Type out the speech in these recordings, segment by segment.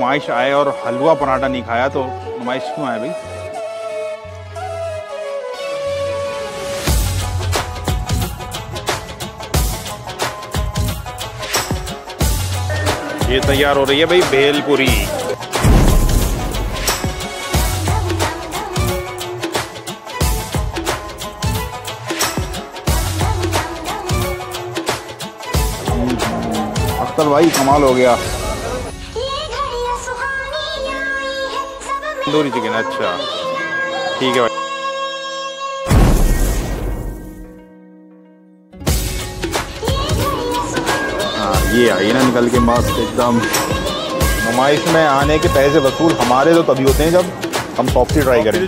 नुमाइश आए और हलवा पराठा नहीं खाया तो नुमाइश क्यों आए भाई? ये तैयार हो रही है भाई भेलपुरी। भाई कमाल हो गया। तंदूरी चिकन अच्छा। ठीक है भाई। हाँ ये आई ना निकल के मस्त एकदम। नुमाइश में आने के पैसे वसूल हमारे तो तभी होते हैं जब हम सॉफ्टी ट्राई करें।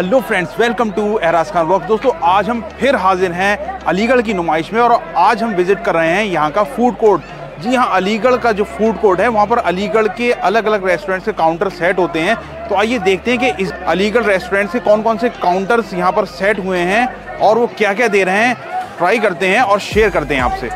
Hello friends welcome to Ehraz Khan walk दोस्तों, आज हम फिर हाजिर हैं अलीगढ़ की नुमाइश में और आज हम विज़िट कर रहे हैं यहाँ का फ़ूड कोर्ट जी हाँ अलीगढ़ का जो फ़ूड कोर्ट है, वहाँ पर अलीगढ़ के अलग अलग रेस्टोरेंट्स के काउंटर सेट होते हैं। तो आइए देखते हैं कि इस अलीगढ़ रेस्टोरेंट से कौन कौन से काउंटर्स यहाँ पर सेट हुए हैं और वो क्या क्या दे रहे हैं। ट्राई करते हैं और शेयर करते हैं आपसे।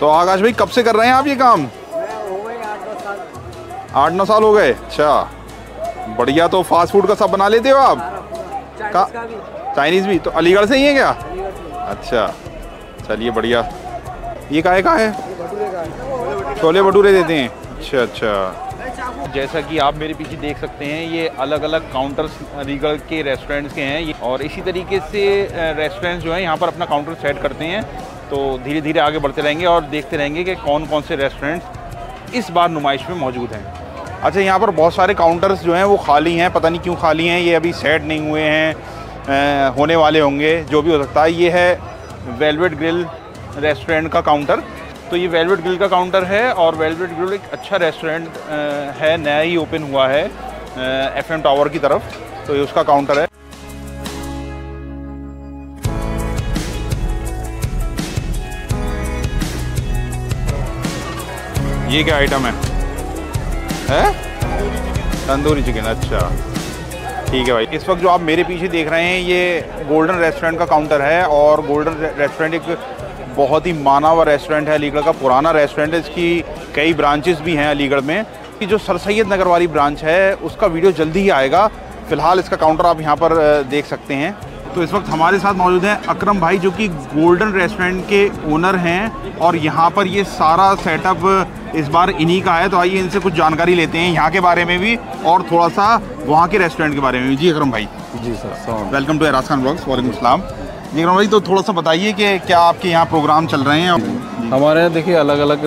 तो आकाश भाई कब से कर रहे हैं आप ये काम? आठ नौ साल हो गए। अच्छा। बढ़िया तो फास्ट फ़ूड का सब बना लेते हो आप? का चाइनीज़ भी? तो अलीगढ़ से ही है क्या? अच्छा। चलिए बढ़िया। ये काहे का है? छोले भटूरे देते हैं। अच्छा अच्छा। जैसा कि आप मेरे पीछे देख सकते हैं ये अलग अलग काउंटर्स अलीगढ़ के रेस्टोरेंट्स के हैं। और इसी तरीके से रेस्टोरेंट्स जो हैं यहाँ पर अपना काउंटर सेट करते हैं। तो धीरे धीरे आगे बढ़ते रहेंगे और देखते रहेंगे कि कौन कौन से रेस्टोरेंट्स इस बार नुमाइश में मौजूद हैं। अच्छा यहाँ पर बहुत सारे काउंटर्स जो हैं, वो खाली हैं, पता नहीं क्यों खाली हैं, ये अभी सेट नहीं हुए हैं होने वाले होंगे, जो भी हो सकता है। ये है वेलवेट ग्रिल रेस्टोरेंट का काउंटर तो ये वेलवेट ग्रिल का काउंटर है और वेलवेट ग्रिल एक अच्छा रेस्टोरेंट है, नया ही ओपन हुआ है एफ़ एम टावर की तरफ़। तो ये उसका काउंटर है। ये क्या आइटम है? है? तंदूरी चिकन अच्छा। ठीक है भाई। इस वक्त जो आप मेरे पीछे देख रहे हैं, ये गोल्डन रेस्टोरेंट का काउंटर है और गोल्डन रेस्टोरेंट एक बहुत ही माना हुआ रेस्टोरेंट है, अलीगढ़ का पुराना रेस्टोरेंट है। इसकी कई ब्रांचेस भी हैं अलीगढ़ में। कि जो सर सैद नगर वाली ब्रांच है, उसका वीडियो जल्दी ही आएगा। फ़िलहाल इसका काउंटर आप यहाँ पर देख सकते हैं। तो इस वक्त हमारे साथ मौजूद हैं अकरम भाई जो कि गोल्डन रेस्टोरेंट के ओनर हैं और यहाँ पर ये सारा सेटअप इस बार इन्हीं का है। तो आइए इनसे कुछ जानकारी लेते हैं यहाँ के बारे में भी और थोड़ा सा वहाँ के रेस्टोरेंट के बारे में भी। जी अक्रम भाई। जी sir welcome to Ehraz Khan blogs वालेकुम असलम जी अक्रम भाई तो थोड़ा सा बताइए कि क्या आपके यहाँ प्रोग्राम चल रहे हैं? हमारे यहाँ देखिए अलग अलग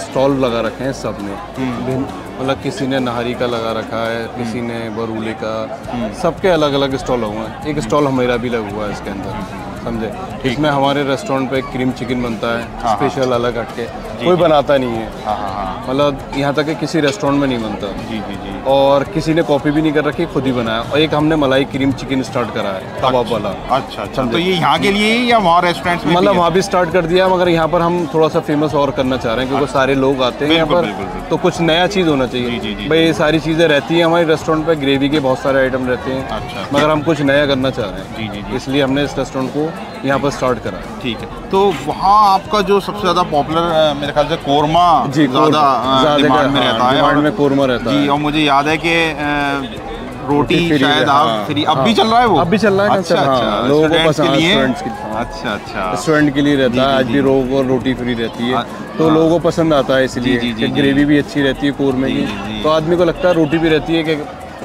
स्टॉल लगा रखे हैं सबने मतलब किसी ने नहारी का लगा रखा है किसी ने बरूले का। सबके अलग अलग स्टॉल हुए हैं। एक स्टॉल हमारा भी लगा हुआ है इसके अंदर समझे? इसमें हमारे रेस्टोरेंट पे क्रीम चिकन बनता है। स्पेशल अलग हटके। कोई बनाता नहीं है। हाँ हाँ हाँ। मतलब यहाँ तक कि किसी रेस्टोरेंट में नहीं बनता। जी जी जी। और किसी ने कॉपी भी नहीं कर रखी खुद ही बनाया। और एक हमने मलाई क्रीम चिकन स्टार्ट करा है कबाब वाला। अच्छा अच्छा। तो ये यहाँ के लिए या वहाँ भी मतलब वहाँ भी स्टार्ट कर दिया मगर यहाँ पर हम थोड़ा सा फ़ेमस और करना चाह रहे हैं क्योंकि सारे लोग आते हैं यहाँ पर। तो कुछ नया चीज़ होना चाहिए। भाई ये सारी चीज़ें रहती हैं हमारे रेस्टोरेंट पे ग्रेवी के बहुत सारे आइटम रहते हैं। अच्छा। मगर हम कुछ नया करना चाह रहे हैं। जी जी जी। इसलिए हमने इस रेस्टोरेंट को यहाँ पर स्टार्ट करा। ठीक है। तो वहाँ आपका जो सबसे ज़्यादा पॉपुलर मेरे ख्याल से कोरमा जी ज़्यादा डिमांड में रहता है डिमांड और- में कोरमा रहता जी है। और मुझे याद है कि रोटी शायद आप हाँ, फ्री अब हाँ। भी चल रहा है वो? अब भी चल रहा है अच्छा हाँ, अच्छा लोगों को पसंद- हाँ। अच्छा अच्छा। रेस्टोरेंट के लिए रहता है आज भी लोगों को रोटी फ्री रहती है। हाँ, तो हाँ। लोगों को पसंद आता है इसलिए जी, जी, जी, ग्रेवी भी अच्छी रहती है कोरमे की। जी, जी। तो आदमी को लगता है रोटी भी रहती है कि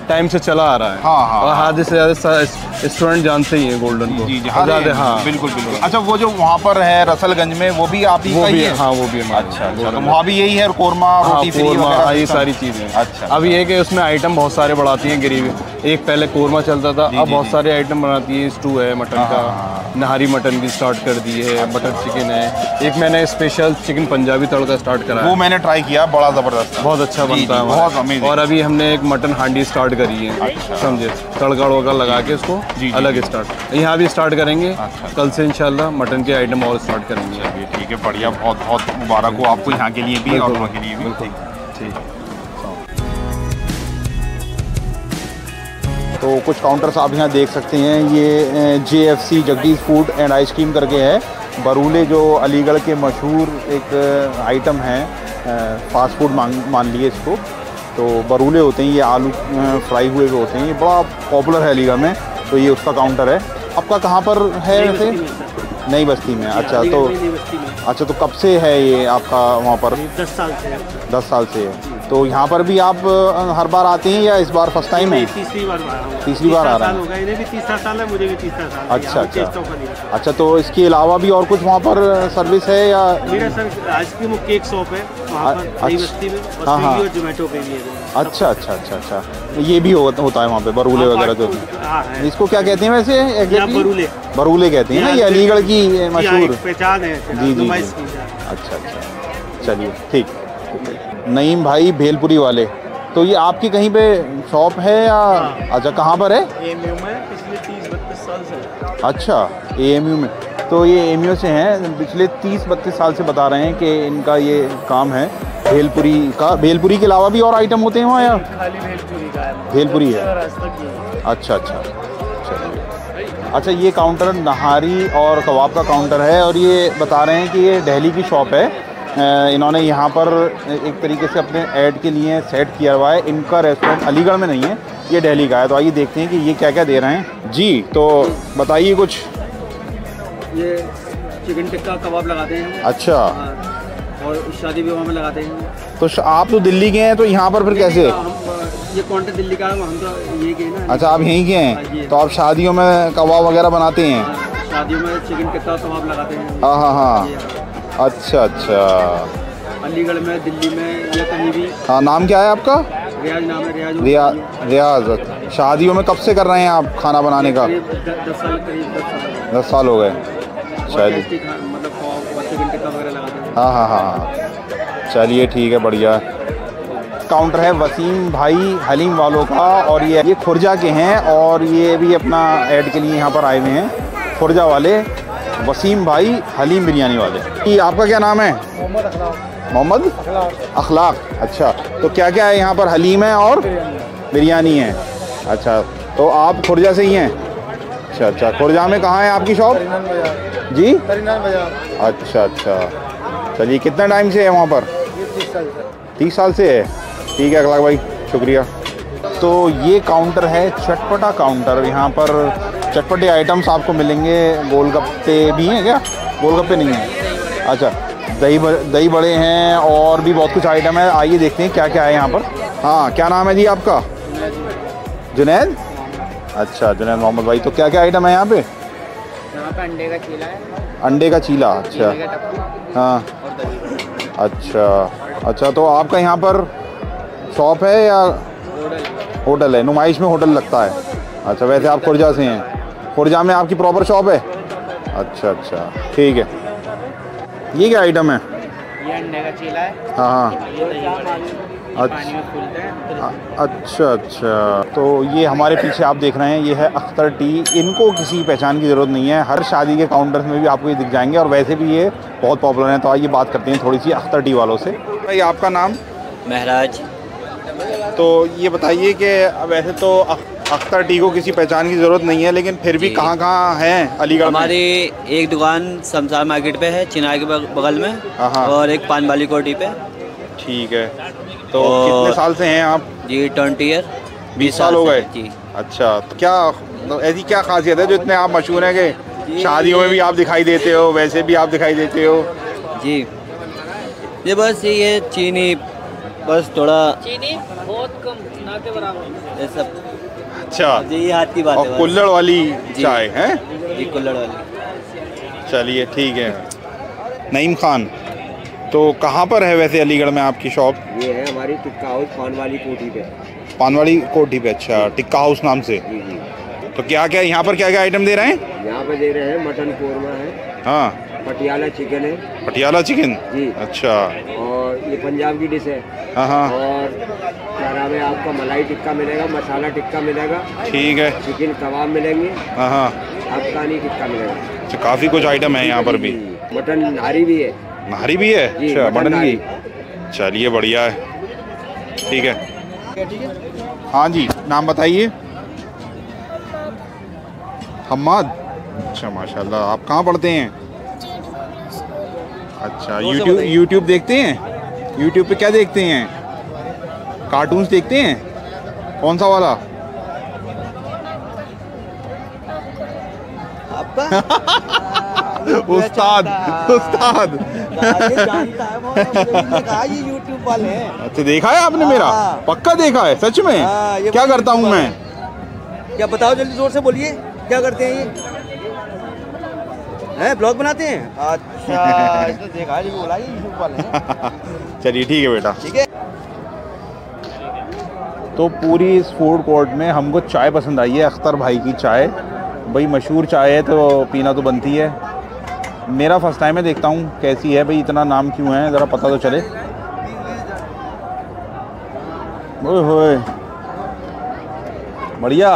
टाइम से चला आ रहा है। हाँ, हाँ, और हाँ। आधे से ज़्यादा स्टूडेंट जानते ही हैं गोल्डन को। जी जी हाँ ज़्यादा हाँ। बिल्कुल बिल्कुल। अच्छा वो जो वहाँ पर है रसलगंज में वो भी आप ही वो भी है? हाँ वो भी हमारे अच्छा अच्छा तो वहाँ भी यही है कोरमा हाँ, रोटी फ्री हाँ, ये सारी चीज़ें अच्छा अब ये कि उसमें आइटम बहुत सारे बढ़ाती हैं ग्रेवी एक पहले कोरमा चलता था अब बहुत सारे आइटम बनाती है स्टू है मटन हाँ, का। हाँ, हाँ। नहारी मटन भी स्टार्ट कर दी है बटर चिकन है। एक मैंने special chicken Punjabi tadka start करा वो मैंने ट्राई किया बड़ा ज़बरदस्त बहुत अच्छा बनता है बहुत अमेजिंग और अभी हमने एक मटन हांडी स्टार्ट करी है। अच्छा। समझे? तड़का वड़का लगा के उसको अलग स्टार्ट यहाँ भी स्टार्ट करेंगे। अच्छा। कल से इंशाल्लाह मटन के आइटम और स्टार्ट करेंगे। ठीक है बढ़िया। बहुत बहुत मुबारक हो आपको यहाँ के लिए भी और वहाँ के लिए भी। ठीक। तो कुछ काउंटर्स आप यहाँ देख सकते हैं। ये J F C Jagdish food and ice cream करके है। बरूले जो अलीगढ़ के मशहूर एक आइटम है फास्ट फ़ूड मान मान लिए इसको। तो बरूले होते हैं ये आलू फ्राई हुए हुए होते हैं। ये बड़ा पॉपुलर है अलीगढ़ में तो ये उसका काउंटर है। आपका कहाँ पर है वैसे? नई बस्ती में? अच्छा तो अच्छा तो कब से है ये आपका वहाँ पर? दस साल से दस साल से है। तो यहाँ पर भी आप हर बार आते हैं या इस बार फ़र्स्ट टाइम है? तीसरी बार आ रहा तीसरी बार आ रहा है। इन्हें भी तीसरा साल है मुझे भी तीसरा साल अच्छा अच्छा। अच्छा तो इसके अलावा भी और कुछ वहाँ पर सर्विस है या मेरा सर आइसक्रीम केक शॉप है। अच्छा। बस्ती में और हाँ, हाँ। जोमेटो पे भी है अच्छा अच्छा अच्छा अच्छा। ये भी हो, होता है वहाँ पे बरूले वगैरह जो हाँ इसको क्या कहते हैं वैसे exactly? बरूले। बरूले कहते हैं ना ये अलीगढ़ की हाँ, मशहूर। पहचान है जी, जी, है। अच्छा अच्छा। चलिए ठीक। ठीक नईम भाई भेलपुरी वाले। तो ये आपकी कहीं पे शॉप है या अच्छा कहाँ पर है? एएमयू में पिछले तीस बत्तीस साल से। अच्छा एएमयू में। तो ये एएमयू से हैं। पिछले 30-32 साल से बता रहे हैं कि इनका ये काम है भेलपुरी का। भेलपुरी के अलावा भी और आइटम होते हैं वहाँ या? खाली भेलपुरी का है। भेलपुरी। अच्छा अच्छा। चलिए। अच्छा ये काउंटर नहारी और कबाब का काउंटर है और ये बता रहे हैं कि ये दिल्ली की शॉप है। इन्होंने यहाँ पर एक तरीके से अपने ऐड के लिए सेट किया हुआ है। इनका रेस्टोरेंट अलीगढ़ में नहीं है ये दिल्ली का है। तो आइए देखते हैं कि ये क्या क्या दे रहे हैं। जी तो बताइए कुछ। ये चिकन टिक्का कबाब लगाते हैं। अच्छा। हाँ, और शादी विवाह में लगाते हैं। तो आप तो दिल्ली के हैं तो यहाँ पर फिर कैसे? ये कॉन्टेक्ट दिल्ली का हम तो ये के ना। अच्छा आप यहीं के हाँ, हैं तो आप शादियों में कबाब वगैरह बनाते हैं? हाँ, शादियों में चिकन टिक्का कबाब लगाते हैं। हाँ हाँ हाँ। अच्छा अच्छा। अलीगढ़ में दिल्ली में या कहीं भी। हाँ नाम क्या है आपका? रियाज नाम है रियाज। रिया रियाज शादियों में कब से कर रहे हैं आप खाना बनाने का? दस साल करीब दस साल। दस साल हो गए। चलिए मतलब हैं? हाँ हाँ हाँ हाँ। चलिए ठीक है बढ़िया। काउंटर है वसीम भाई हलीम वालों का और ये ये खुर्जा के हैं और ये भी अपना ऐड के लिए यहाँ पर आए हुए हैं। खुर्जा वाले वसीम भाई हलीम बिरयानी वाले। ये आपका क्या नाम है? मोहम्मद अखलाक। अच्छा। तो क्या क्या है यहाँ पर? हलीम है और बिरयानी है। अच्छा तो आप खुर्जा से ही हैं? अच्छा अच्छा। खुर्जा में कहाँ है आपकी शॉप जी? अच्छा अच्छा। चलिए कितना टाइम से है वहाँ पर? तीस साल से है। ठीक है अखलाक भाई, शुक्रिया। तो ये काउंटर है, चटपटा काउंटर यहाँ पर चटपटे आइटम्स आपको मिलेंगे। गोलगप्पे भी हैं क्या? गोलगप्पे नहीं हैं। अच्छा दही दही बड़े हैं और भी बहुत कुछ आइटम है। आइए देखते हैं क्या क्या है यहाँ पर। हाँ क्या नाम है जी आपका? जुनैद। अच्छा जुनैद मोहम्मद भाई तो क्या क्या आइटम है यहाँ पे? यहाँ पे अंडे का चीला है। अंडे का चीला अच्छा। हाँ। अच्छा अच्छा तो आपका यहाँ पर शॉप है या होटल। है? नुमाइश में होटल लगता है। अच्छा वैसे आप खुर्जा से हैं। खुर्जा में आपकी प्रॉपर शॉप है? अच्छा अच्छा ठीक है। ये क्या आइटम है? ये अंडे का चीला है। हाँ अच्छा। पानी में फूलते हैं अच्छा अच्छा। तो ये हमारे पीछे आप देख रहे हैं ये है अख्तर टी। इनको किसी पहचान की ज़रूरत नहीं है। हर शादी के काउंटर्स में भी आपको ये दिख जाएँगे और वैसे भी ये बहुत पॉपुलर हैं। तो आइए बात करते हैं थोड़ी सी अख्तर टी वालों से। भाई आपका नाम? महराज। तो ये बताइए कि वैसे तो अख- अख्तर टी को किसी पहचान की ज़रूरत नहीं है लेकिन फिर भी कहाँ कहाँ हैं अलीगढ़ हमारी एक दुकान शमशार मार्केट पे है चिनार के बगल में हाँ। और एक पान वाली कोठी पे। ठीक है। तो कितने साल से हैं आप? जी ट्वेंटी ईयर। बीस साल हो गए? जी। अच्छा तो क्या तो ऐसी क्या खासियत है जो इतने आप मशहूर हैं कि शादियों में भी आप दिखाई देते हो वैसे भी आप दिखाई देते हो? जी। ये बस ये ये चीनी बस थोड़ा चीनी बहुत कम ना के बराबर। ये सब। अच्छा। जी ये हाथ की बात और है कुल्लड़ वाली चाय है? जी कुल्लड़ वाली। चलिए ठीक है। नईम खान तो कहाँ पर है वैसे अलीगढ़ में आपकी शॉप? ये है हमारी टिक्का हाउस पान वाली कोठी पे। पानवाड़ी कोठी पे अच्छा टिक्का हाउस नाम से? जी जी। तो क्या क्या यहाँ पर क्या क्या आइटम दे रहे हैं? यहाँ पे दे रहे हैं मटन कौरमा है। हाँ। पटियाला चिकन है। पटियाला चिकन जी। अच्छा। और ये पंजाब की डिश है। हाँ हाँ। और क्या नाम है आपका? मलाई टिक्का मिलेगा मसाला टिक्का मिलेगा। ठीक है। चिकन कबाब मिलेंगे। हाँ हाँ। अफगानी टिक्का मिलेगा। अच्छा काफ़ी कुछ आइटम है यहाँ पर भी। मटन नारी भी है। नारी भी है? अच्छा मटन मटन की। चलिए बढ़िया है। ठीक है। हाँ जी नाम बताइए। हम्माद। अच्छा माशाल्लाह आप कहाँ पढ़ते हैं? अच्छा यूट्यूब यूट्यूब देखते हैं? यूट्यूब पे क्या देखते हैं? कार्टून्स देखते हैं? कौन सा वाला? उस्ताद उस्ताद। ये यूट्यूब वाले हैं। अच्छा देखा है आपने मेरा? हाँ। पक्का देखा है सच में? हाँ, क्या करता हूँ मैं? क्या बताओ जल्दी ज़ोर से बोलिए क्या करते हैं ये? हैं ब्लॉग बनाते हैं? अच्छा इसने देखा चलिए ठीक है बेटा। ठीक है। तो पूरी इस फ़ूड कोर्ट में हमको चाय पसंद आई है अख्तर भाई की चाय। भाई मशहूर चाय है तो पीना तो बनती है। मेरा फ़र्स्ट टाइम है देखता हूँ कैसी है। भाई इतना नाम क्यों है ज़रा पता तो चले। ओए होए। बढ़िया।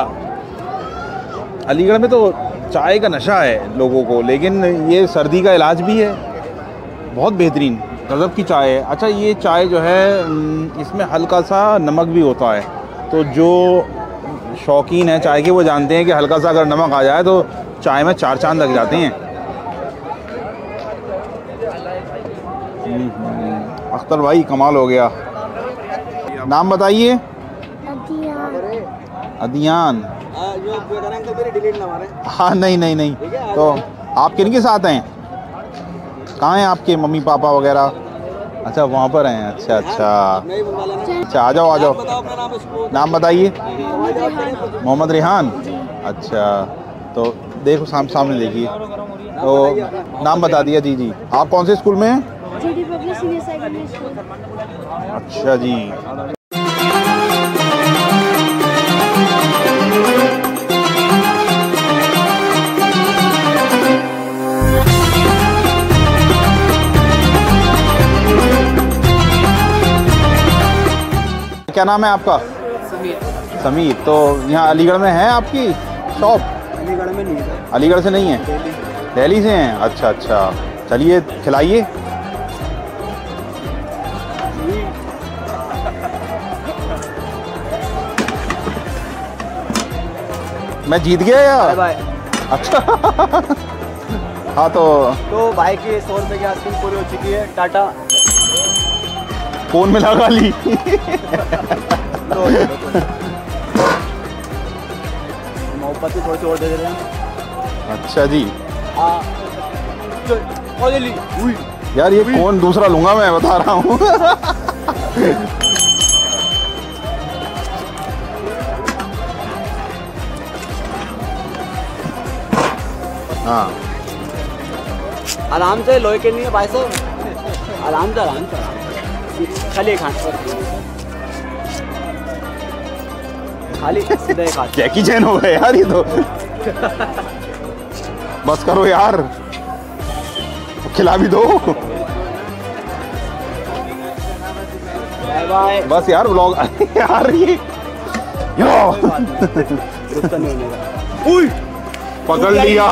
अलीगढ़ में तो चाय का नशा है लोगों को लेकिन ये सर्दी का इलाज भी है। बहुत बेहतरीन गज़ब की चाय है। अच्छा ये चाय जो है इसमें हल्का सा नमक भी होता है। तो जो शौकीन है चाय के वो जानते हैं कि हल्का सा अगर नमक आ जाए तो चाय में चार चाँद लग जाते हैं। हम्म, अख्तर भाई कमाल हो गया। नाम बताइए। अदियान। हाँ, हाँ नहीं नहीं नहीं। तो आप किन के साथ हैं? कहाँ हैं आपके मम्मी पापा वगैरह? अच्छा वहाँ पर हैं। अच्छा अच्छा। बुला लेना अच्छा आ जाओ आ जाओ। नाम बताइए। मोहम्मद रेहान। अच्छा तो देखो साम सामने देखिए। तो नाम बता दिया जी जी। आप कौन से स्कूल में हैं? GD public senior secondary school. अच्छा जी। क्या नाम है आपका? समीर। समीर तो यहाँ अलीगढ़ में है आपकी शॉप? अलीगढ़ में नहीं है। अलीगढ़ से नहीं है? दिल्ली। से हैं? अच्छा अच्छा। चलिए खिलाइए। मैं जीत गया यार। बाय। अच्छा। हाँ तो तो भाई की सौ रुपए की आइसक्रीम पूरी हो चुकी है टाटा। फ़ोन में लगा ली। मोहब्बत की थोड़ी और दे दे रहे हैं। अच्छा जी। हाँ। और ले। ली यार ये कौन दूसरा लूँगा मैं बता रहा हूँ। हाँ। आराम से लोहे के नहीं है भाई साहब। आराम से आराम से। खाली हाथ खाली सीधा हाथ जैकी चैन हो गए यार ये तो। बस करो यार। खिला भी दो। बाय बाय बस यार ब्लॉग यार ये यो। पकड़ लिया।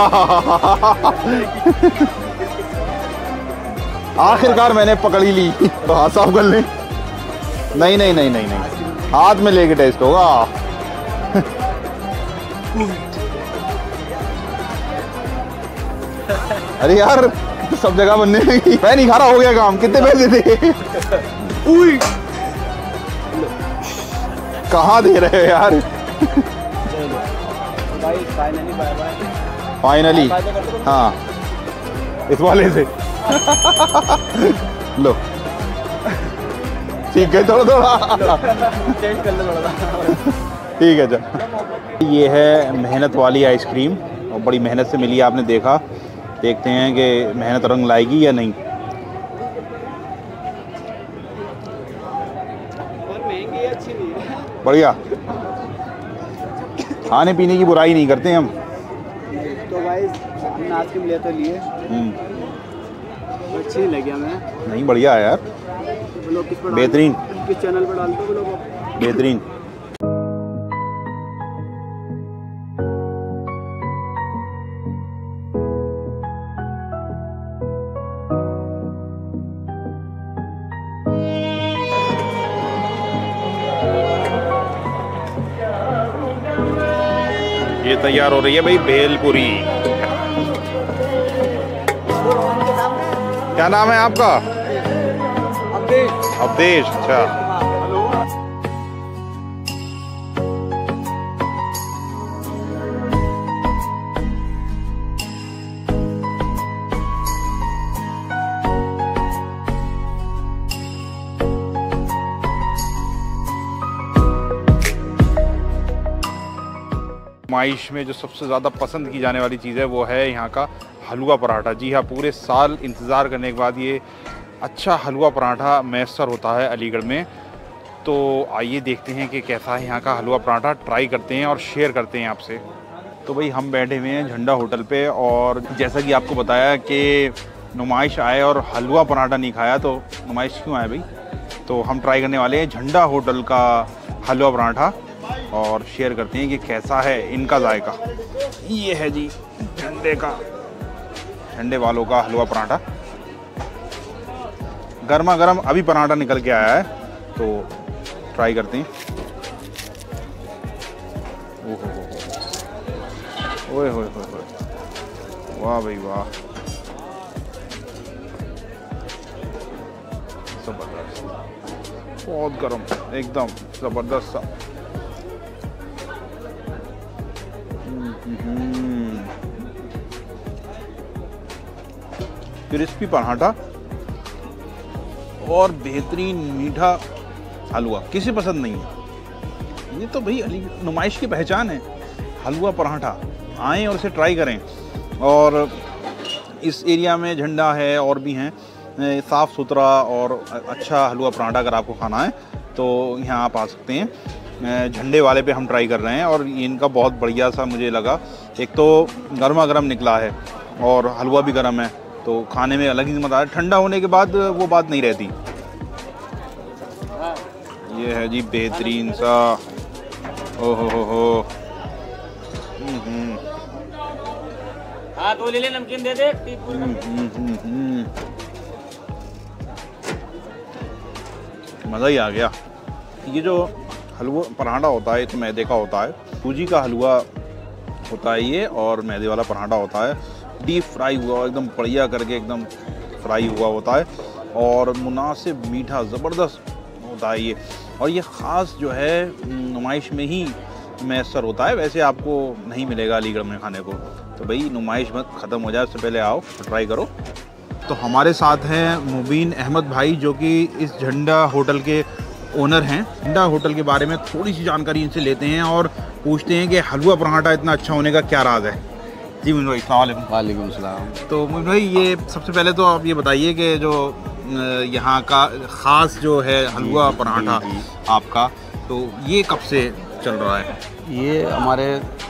आखिरकार मैंने पकड़ ली। तो हाथ साफ़ कर ले। नहीं नहीं नहीं नहीं नहीं। हाथ में लेके टेस्ट होगा। अरे यार सब जगह बनने लगी। मैं नहीं खा रहा हो गया काम। कितने पैसे थे? कहाँ दे रहे हो यार? फाइनली हाँ। इस वाले से। लो। ठीक है थोड़ा थोड़ा। चेंज कर ले थोड़ा ठीक है चल। ये है मेहनत वाली आइसक्रीम और बड़ी मेहनत से मिली आपने देखा। देखते हैं कि मेहनत रंग लाएगी या नहीं। बढ़िया। खाने पीने की बुराई नहीं करते हम। तो भाई हमने आइसक्रीम ले तो लिए। हम्म, अच्छी नहीं लगी हमें। नहीं बढ़िया है यार। बेहतरीन। किस चैनल पर डालते हो बेहतरीन। ये तैयार हो रही है भाई भेलपुरी। क्या नाम है आपका? अवधेश अच्छा। नुमाइश में जो सबसे ज़्यादा पसंद की जाने वाली चीज़ है वो है यहाँ का हलवा पराठा। जी हाँ पूरे साल इंतज़ार करने के बाद ये अच्छा हलवा पराठा मैसर होता है अलीगढ़ में। तो आइए देखते हैं कि कैसा है यहाँ का हलवा पराठा। ट्राई करते हैं और शेयर करते हैं आपसे। तो भाई, हम बैठे हुए हैं झंडा होटल पे और जैसा कि आपको बताया कि नुमाइश आए और हलवा पराठा नहीं खाया तो नुमाइश क्यों आए भाई? तो हम ट्राई करने वाले हैं झंडा होटल का हलवा पराठा और शेयर करते हैं कि कैसा है इनका जायका। ये है जी झंडे का। झंडे वालों का हलवा पराठा। गर्मा गर्म अभी पराठा निकल के आया है तो ट्राई करते हैं। ओहो ओए होए होए होए वाह भाई, वाह। ज़बरदस्त। बहुत गर्म, एकदम ज़बरदस्त। सा क्रिस्पी पराठा और बेहतरीन मीठा हलवा। किसे पसंद नहीं है? ये तो भाई अली नुमाइश की पहचान है। हलवा पराठा। आएँ और इसे ट्राई करें। और इस एरिया में झंडा है और भी हैं। साफ़ सुथरा और अच्छा हलवा पराठा अगर आपको खाना है तो यहाँ आप आ सकते हैं। झंडे वाले पे हम ट्राई कर रहे हैं और इनका बहुत बढ़िया सा मुझे लगा। एक तो गर्मा गर्म निकला है और हलवा भी गर्म है। तो खाने में अलग ही मज़ा है ठंडा होने के बाद वो बात नहीं रहती। ये है जी बेहतरीन सा। ओहो हो हो हाँ दो ले ले नमकीन दे दे। मज़ा ही आ गया। ये जो हलवा पराठा होता है तो मैदे का होता है सूजी का हलवा होता है ये और मैदे वाला पराठा होता है। डीप फ्राई हुआ, एकदम बढ़िया करके एकदम फ्राई हुआ होता है। और मुनासिब मीठा ज़बरदस्त होता है ये। और ये ख़ास जो है, नुमाइश में ही मैसर होता है। वैसे आपको नहीं मिलेगा अलीगढ़ में खाने को। तो भाई, नुमाइश मत ख़त्म हो जाए, उससे पहले आओ, ट्राई करो। तो हमारे साथ हैं मुबीन अहमद भाई, जो कि इस झंडा होटल के ओनर हैं। झंडा होटल के बारे में थोड़ी सी जानकारी इनसे लेते हैं और पूछते हैं कि हलवा पराठा इतना अच्छा होने का क्या राज है। जी मुबीन भाई सलाम वालेकुम। सलाम। तो मुबीन भाई ये सबसे पहले तो आप ये बताइए कि जो यहाँ का ख़ास जो है हलवा पराठा आपका तो ये कब से चल रहा है? ये हमारे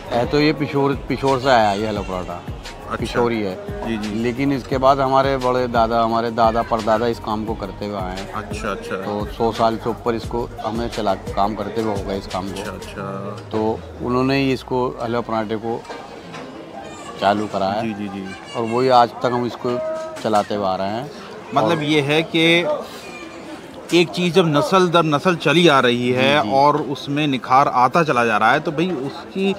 है तो ये पिशोर पिशोर से आया ये हलवा पराठा। पिशोरी है। जी जी। लेकिन इसके बाद हमारे बड़े दादा हमारे दादा परदादा इस काम को करते हुए आए हैं। अच्छा अच्छा। तो सौ साल से ऊपर इसको हमें चला काम करते हुए होगा इस काम अच्छा को अच्छा। तो उन्होंने ही इसको हलवा पराठे को चालू करा जी है। जी जी और वही आज तक हम इसको चलाते हुए आ रहे हैं। मतलब ये है कि एक चीज़ जब नस्ल दर नस्ल चली आ रही है और उसमें निखार आता चला जा रहा है तो भाई उसकी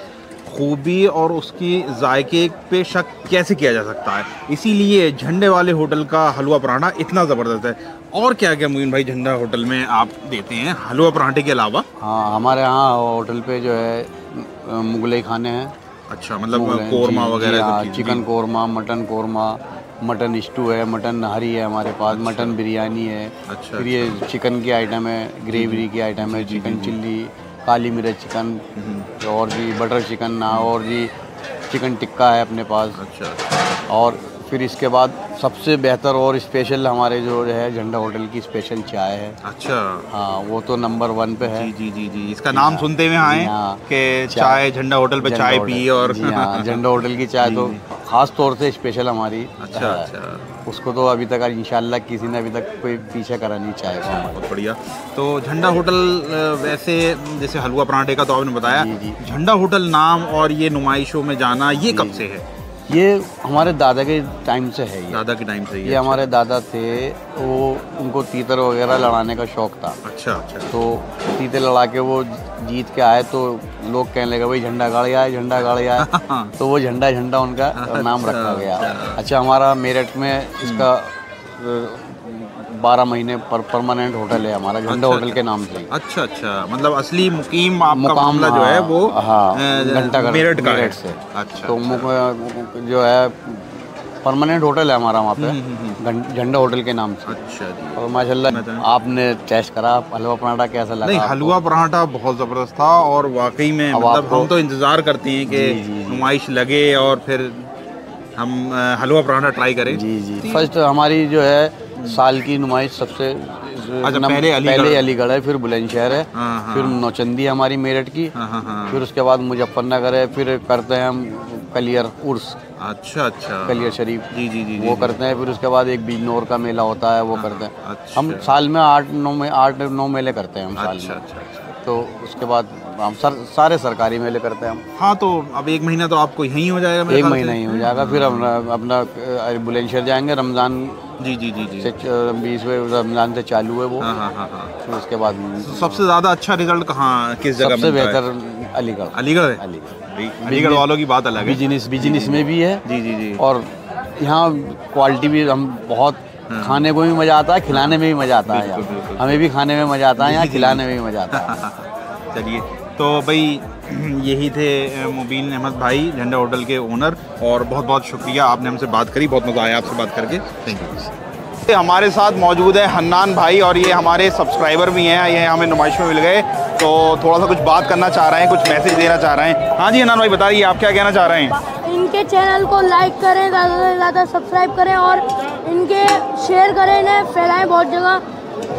खूबी और उसकी जायके पे शक कैसे किया जा सकता है? इसीलिए झंडे वाले होटल का हलवा पराठा इतना ज़बरदस्त है। और क्या क्या मुइन भाई झंडा होटल में आप देते हैं हलवा पराठे के अलावा? हाँ हमारे यहाँ होटल पे जो है मुगलई खाने हैं। अच्छा मतलब कोरमा वगैरह हाँ, chicken. Korma mutton korma mutton stew है मटन नहरी है हमारे पास अच्छा। मटन बिरयानी है अच्छा, फिर ये चिकन की आइटम है ग्रेवी की आइटम है चिकन चिल्ली काली मिर्च चिकन हम्म। और भी बटर चिकन ना और भी चिकन टिक्का है अपने पास अच्छा अच्छा और फिर इसके बाद सबसे बेहतर और स्पेशल हमारे जो है झंडा होटल की स्पेशल चाय है। अच्छा। हाँ वो तो नंबर वन पे है। जी जी जी जी। इसका नाम सुनते हुए आए हाँ। कि चाय- झंडा होटल पे चाय पी और हाँ झंडा होटल की चाय तो खास तौर से स्पेशल हमारी अच्छा अच्छा। उसको तो अभी तक इंशाल्लाह किसी ने अभी तक कोई पीछे करा नहीं चाय को बहुत बढ़िया। तो झंडा होटल वैसे जैसे हलवा पराठे का तो आपने बताया। झंडा होटल नाम और ये नुमाइशों में जाना ये कब से है? ये हमारे दादा के टाइम से है ये। दादा के टाइम से ही ये अच्छा। हमारे दादा थे वो उनको तीतर वगैरह लड़ाने का शौक था। अच्छा अच्छा। तो तीतर लड़ा के वो जीत के आए तो लोग कहने लगे भाई झंडा गाड़ आए झंडा गाड़ आए। तो वो झंडा झंडा उनका नाम रखा गया। अच्छा। हमारा मेरठ में इसका बारह महीने पर परमानेंट होटल है हमारा झंडा होटल के नाम से। अच्छा अच्छा। मतलब असली मुकीम आपका मामला जो है वो हाँ मेरठ का से। अच्छा तो जो है परमानेंट होटल है हमारा वहाँ पे। झंडा होटल के नाम से। अच्छा जी। और माशाल्लाह आपने टेस्ट करा हलवा पराठा कैसा लगा नहीं हलवा पराठा बहुत ज़बरदस्त था और वाकई में मतलब हम तो इंतज़ार करते हैं कि। नुमाइश लगे और फिर हम हलवा पराठा ट्राई करें। जी जी। फ़र्स्ट हमारी जो है साल की नुमाइश सबसे नम- पहले अलीगढ़। पहले अलीगढ़ है फिर बुलंदशहर है हाँ, हाँ। फिर नौचंदी हमारी मेरठ की हाँ फिर उसके बाद मुजफ्फरनगर है फिर करते हैं हम कलियर उर्स। अच्छा अच्छा। कलियर शरीफ। जी जी जी वो करते हैं फिर उसके बाद एक बिजनौर का मेला होता है वो करते हैं। अच्छा। हम साल में आठ नौ में आठ नौ मेले करते हैं हम साल अच्छा में। अच्छा अच्छा। तो उसके बाद हम सर सारे सरकारी मेले करते हैं हम। हाँ तो अब एक महीना तो आपको यहीं हो जाएगा एक महीना ही हो जाएगा फिर हम अपना बुलंदशहर जाएँगे रमज़ान जी जी जी जी। से बीसवें रमज़ान से चालू है वो। हाँ हाँ हाँ हाँ। फिर उसके बाद तो सबसे ज़्यादा अच्छा रिज़ल्ट कहाँ किस जगह सबसे बेहतर अलीगढ़। अलीगढ़ है? अलीगढ़। अलीगढ़ वालों की बात अलग है। बिज़नेस बिज़नेस में भी है। जी जी जी। और यहाँ क्वालिटी भी हम बहुत खाने को भी मज़ा आता है खिलाने में भी मज़ा आता है हाँ। हमें भी खाने में मज़ा आता है यहाँ खिलाने में भी मज़ा आता है। चलिए तो भाई यही थे मुबीन अहमद भाई झंडा होटल के ओनर और बहुत बहुत शुक्रिया आपने हमसे बात करी बहुत मज़ा आया आपसे बात करके। थैंक यू हमारे साथ मौजूद है हन्नान भाई और ये हमारे सब्सक्राइबर भी हैं ये हमें नुमाइश में मिल गए तो थोड़ा सा कुछ बात करना चाह रहे हैं कुछ मैसेज देना चाह रहे हैं। हाँ जी हन्नान भाई बताइए आप क्या कहना चाह रहे हैं? इनके चैनल को लाइक करें ज़्यादा से ज़्यादा सब्सक्राइब करें और इनके शेयर करें इन्हें फैलाएँ बहुत जगह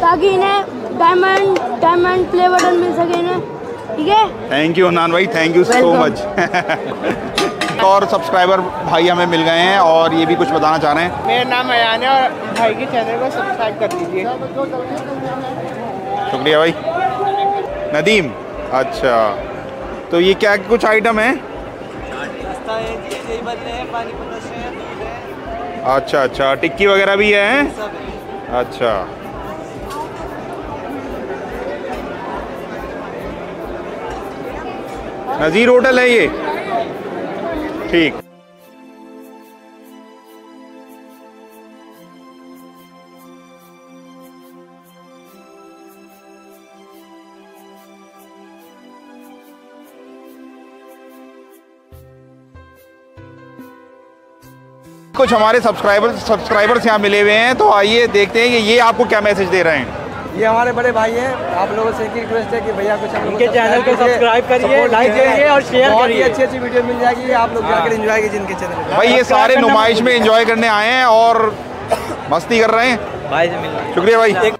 ताकि इन्हें डायमंड डायमंड प्ले बटन मिल सके इन्हें। ठीक है? थैंक यू नान भाई. Thank you so. मच और सब्सक्राइबर भाई हमें मिल गए हैं और ये भी कुछ बताना चाह रहे हैं। मेरा नाम अयान है और भाई के चैनल को सब्सक्राइब कर दीजिए। शुक्रिया भाई। नदीम अच्छा। तो ये क्या कुछ आइटम है? अच्छा अच्छा। टिक्की वगैरह भी है। अच्छा। नज़ीर होटल है ये। ठीक। कुछ हमारे सब्सक्राइबर सब्सक्राइबर्स यहाँ मिले हुए हैं तो आइए देखते हैं कि ये आपको क्या मैसेज दे रहे हैं। ये हमारे बड़े भाई हैं। आप लोगों से एक रिक्वेस्ट है कि भैया कुछ इनके चैनल को सब्सक्राइब करिए, लाइक करिए और शेयर करिए। अच्छी अच्छी वीडियो मिल जाएगी। आप लोग जाकर एंजॉय कीजिए इनके चैनल पे भाई ये सारे नुमाइश में एंजॉय करने आए हैं और मस्ती कर रहे हैं। भाई से मिलना। शुक्रिया भाई।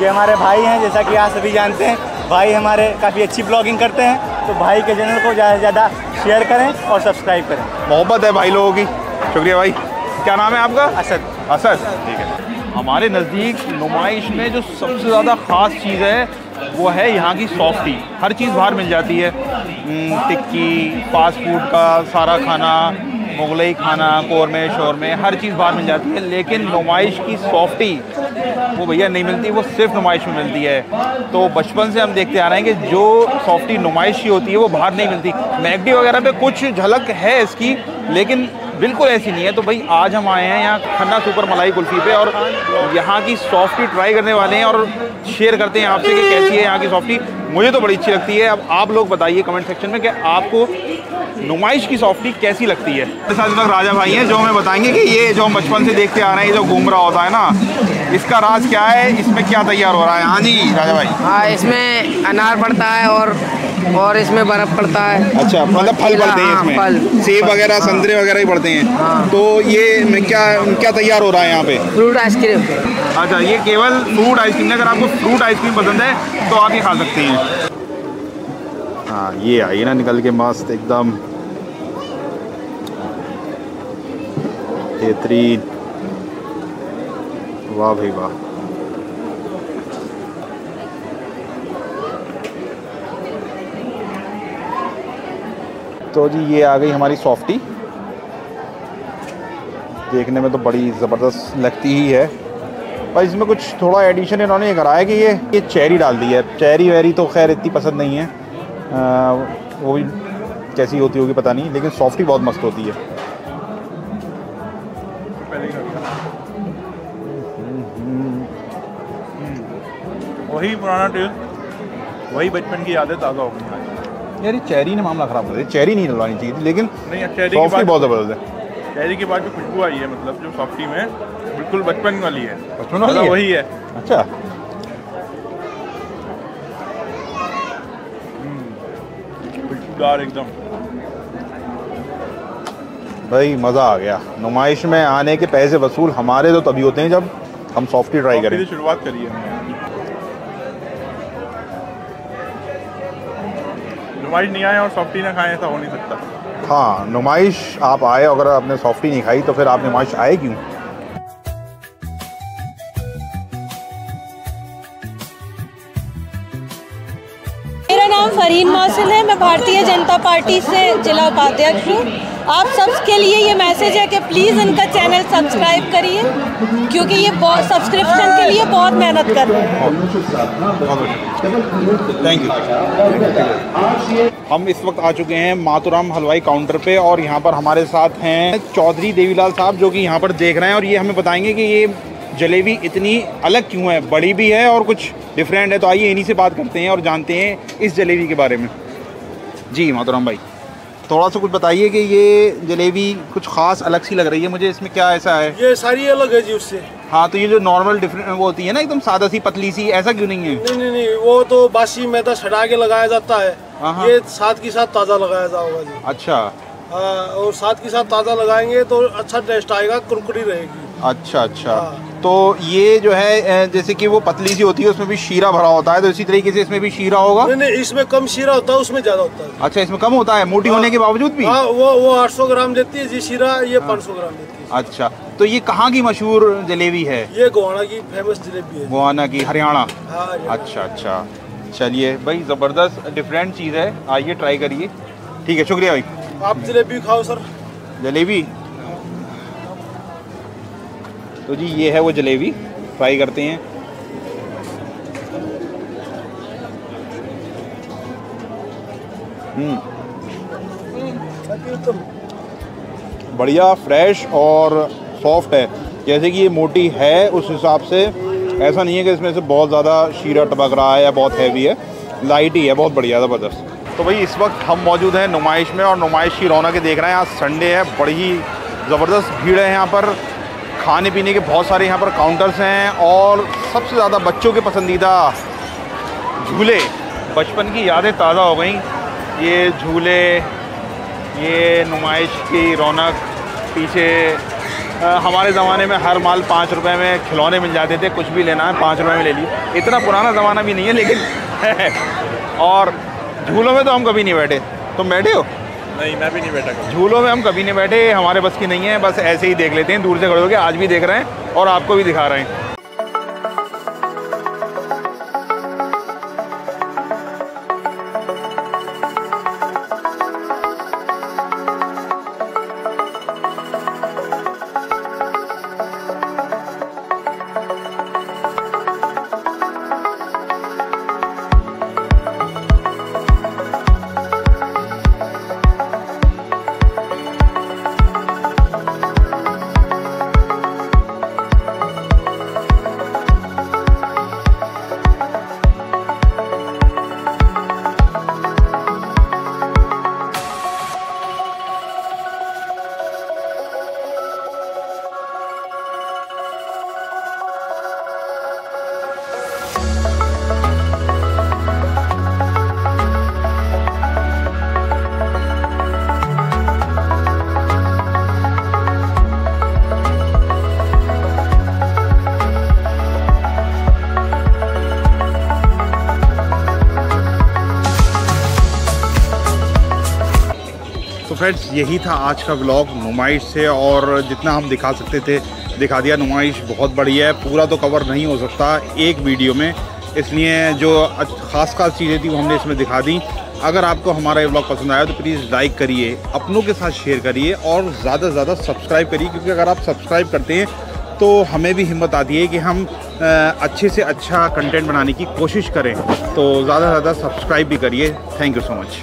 ये हमारे भाई हैं जैसा कि आप सभी जानते हैं। भाई हमारे काफ़ी अच्छी ब्लॉगिंग करते हैं। तो भाई के चैनल को ज़्यादा से ज़्यादा शेयर करें और सब्सक्राइब करें। मोहब्बत है भाई लोगों की। शुक्रिया भाई। क्या नाम है आपका? असद। असद। ठीक है। हमारे नज़दीक नुमाइश में जो सबसे ज़्यादा ख़ास चीज़ है वो है यहाँ की सॉफ्टी हर चीज़ बाहर मिल जाती है। हम्म, टिक्की फास्ट फ़ूड का सारा खाना मुगलई खाना, कौरमे, शोरमे, हर चीज़ बाहर मिल जाती है, लेकिन नुमाइश की सॉफ्टी वो भैया नहीं मिलती, वो सिर्फ़ नुमाइश में मिलती है। तो बचपन से हम देखते आ रहे हैं कि जो सॉफ्टी नुमाइश की होती है, वो बाहर नहीं मिलती। मैगडी वगैरह पे कुछ झलक है इसकी, लेकिन बिल्कुल ऐसी नहीं है। तो भाई, आज हम आए हैं यहाँ खन्ना सुपर मलाई कुल्फ़ी पे और यहाँ की सॉफ्टी ट्राई करने वाले हैं और शेयर करते हैं आपसे कि कैसी है यहाँ की सॉफ्टी। मुझे तो बड़ी अच्छी लगती है। अब आप लोग बताइए कमेंट सेक्शन में कि आपको नुमाइश की सॉफ्टी कैसी लगती है? साथ वक्त राजा भाई हैं जो हमें बताएँगे कि ये जो हम बचपन से देखते आ रहे हैं ये जो घूम रहा होता है ना इसका राज क्या है इसमें क्या तैयार हो रहा है? हाँ जी राजा भाई। हाँ इसमें अनार पड़ता है और और इसमें बर्फ़ पड़ता है। अच्छा मतलब फल पड़ते हैं हाँ, इसमें? फल। सेब वगैरह संतरे वगैरह ही पड़ते हैं। हाँ। तो ये में क्या क्या तैयार हो रहा है यहाँ पे? Fruit ice cream. अच्छा ये केवल फ्रूट आइसक्रीम अगर आपको फ्रूट आइसक्रीम पसंद है तो आप ये खा सकते हैं। हाँ ये आई ना निकल के मस्त एकदम। बेहतरीन वाह भाई वाह। तो जी, ये आ गई हमारी सॉफ्टी देखने में तो बड़ी ज़बरदस्त लगती ही है। पर इसमें कुछ थोड़ा एडिशन इन्होंने ये करा है कि ये ये चेरी डाल दी है। चेरी वेरी तो खैर इतनी पसंद नहीं है। वो भी कैसी होती होगी पता नहीं लेकिन सॉफ्टी बहुत मस्त होती है। वही पुराना टेस्ट वही बचपन की यादें ताज़ा हो गई यार ये चेरी ने मामला ख़राब कर दिया। चेरी नहीं डलवानी चाहिए थी लेकिन नहीं चेरी सॉफ्टी बहुत ज़बरदस्त है। चेरी के बाद जो खुशबू आई है मतलब जो सॉफ्टी में बिल्कुल बचपन वाली है। बचपन वाली मतलब है? वही है। अच्छा। खुशबूदार एकदम। भाई मज़ा आ गया। नुमाइश में आने के पैसे वसूल हमारे तो तभी होते हैं जब हम सॉफ्टी ट्राई करें। शुरुआत करी है नुमाइश नहीं आए और सॉफ्टी ना खाएँ ऐसा हो नहीं सकता। हाँ नुमाइश आप आए अगर आपने सॉफ्टी नहीं खाई तो फिर आप नुमाइश आए क्यों? फरीन है। मैं भारतीय जनता पार्टी से जिला उपाध्यक्ष हूँ। आप सबके लिए ये मैसेज है कि प्लीज़ इनका चैनल सब्सक्राइब करिए, क्योंकि ये सब्सक्रिप्शन के लिए बहुत मेहनत कर रहे हैं। थैंक यू हम इस वक्त आ चुके हैं मातुराम हलवाई काउंटर पे और यहाँ पर हमारे साथ हैं चौधरी देवीलाल साहब, जो कि यहाँ पर देख रहे हैं और ये हमें बताएँगे कि ये जलेबी इतनी अलग क्यों है? बड़ी भी है और कुछ डिफरेंट है। तो आइए इन्हीं से बात करते हैं और जानते हैं इस जलेबी के बारे में। जी मातुराम भाई। थोड़ा सा कुछ बताइए कि ये जलेबी कुछ ख़ास अलग सी लग रही है मुझे इसमें क्या ऐसा है? ये सारी अलग है जी उससे। हाँ तो ये जो नॉर्मल डिफरेंट वो होती है ना एकदम सादा सी पतली सी ऐसा क्यों नहीं है? नहीं नहीं नहीं वो तो बासी मैदा छड़ा के लगाया जाता है। हाँ। ये साथ के साथ ताज़ा लगाया जाएगा जी। अच्छा। हाँ, और साथ के साथ ताज़ा लगाएँगे तो अच्छा टेस्ट आएगा कुरकुरी रहेगी। अच्छा अच्छा। तो ये जो है जैसे कि वो पतली सी होती है उसमें भी शीरा भरा होता है तो इसी तरीके से इसमें भी शीरा होगा? नहीं नहीं इसमें कम शीरा होता है उसमें ज़्यादा होता है। अच्छा इसमें कम होता है? मोटी होने के बावजूद भी? हाँ वो वो 800 ग्राम देती है जी शीरा ये 500 ग्राम देती है। अच्छा तो ये कहाँ की मशहूर जलेबी है? है ये गोवाना की फ़ेमस जलेबी है। गोवाना की हरियाणा? हाँ अच्छा अच्छा। चलिए भाई ज़बरदस्त डिफरेंट चीज़ है। आइए ट्राई करिए। ठीक है शुक्रिया भाई। आप जलेबी खाओ सर। जलेबी? तो जी, ये है वो जलेबी। फ्राई करते हैं। हम्म। बढ़िया फ्रेश और सॉफ्ट है। जैसे कि ये मोटी है, उस हिसाब से ऐसा नहीं है कि इसमें से बहुत ज़्यादा शीरा टपक रहा है या बहुत हैवी है। लाइट ही है, बहुत बढ़िया, ज़बरदस्त। तो भाई, इस वक्त हम मौजूद हैं नुमाइश में और नुमाइश की रौनक देख रहे हैं। आज संडे है, बड़ी ज़बरदस्त भीड़ है यहाँ पर। खाने पीने के बहुत सारे यहाँ पर काउंटर्स हैं और सबसे ज़्यादा बच्चों के पसंदीदा झूले बचपन की यादें ताज़ा हो गई। ये झूले ये नुमाइश की रौनक पीछे अ, हमारे ज़माने में हर माल पाँच रुपए में खिलौने मिल जाते थे कुछ भी लेना है पाँच रुपए में ले लिए। इतना पुराना ज़माना भी नहीं है लेकिन है और झूलों में तो हम कभी नहीं बैठे। तुम बैठे हो? नहीं, मैं भी नहीं बैठा कभी। झूलों में हम कभी नहीं बैठे, हमारे बस की नहीं है, बस ऐसे ही देख लेते हैं, दूर से खड़े होकर आज भी देख रहे हैं और आपको भी दिखा रहे हैं। फ्रेंड्स यही था आज का व्लॉग नुमाइश से और जितना हम दिखा सकते थे, दिखा दिया नुमाइश बहुत बढ़िया है। पूरा तो कवर नहीं हो सकता एक वीडियो में। इसलिए जो ख़ास खास चीज़ें थी वो हमने इसमें दिखा दी। अगर आपको हमारा ये ब्लॉग पसंद आया तो प्लीज़ लाइक करिए, अपनों के साथ शेयर करिए और ज़्यादा से ज़्यादा सब्सक्राइब करिए। क्योंकि अगर आप सब्सक्राइब करते हैं तो हमें भी हिम्मत आती है कि हम अच्छे से अच्छा कंटेंट बनाने की कोशिश करें। तो ज़्यादा से ज़्यादा सब्सक्राइब भी करिए। Thank you so much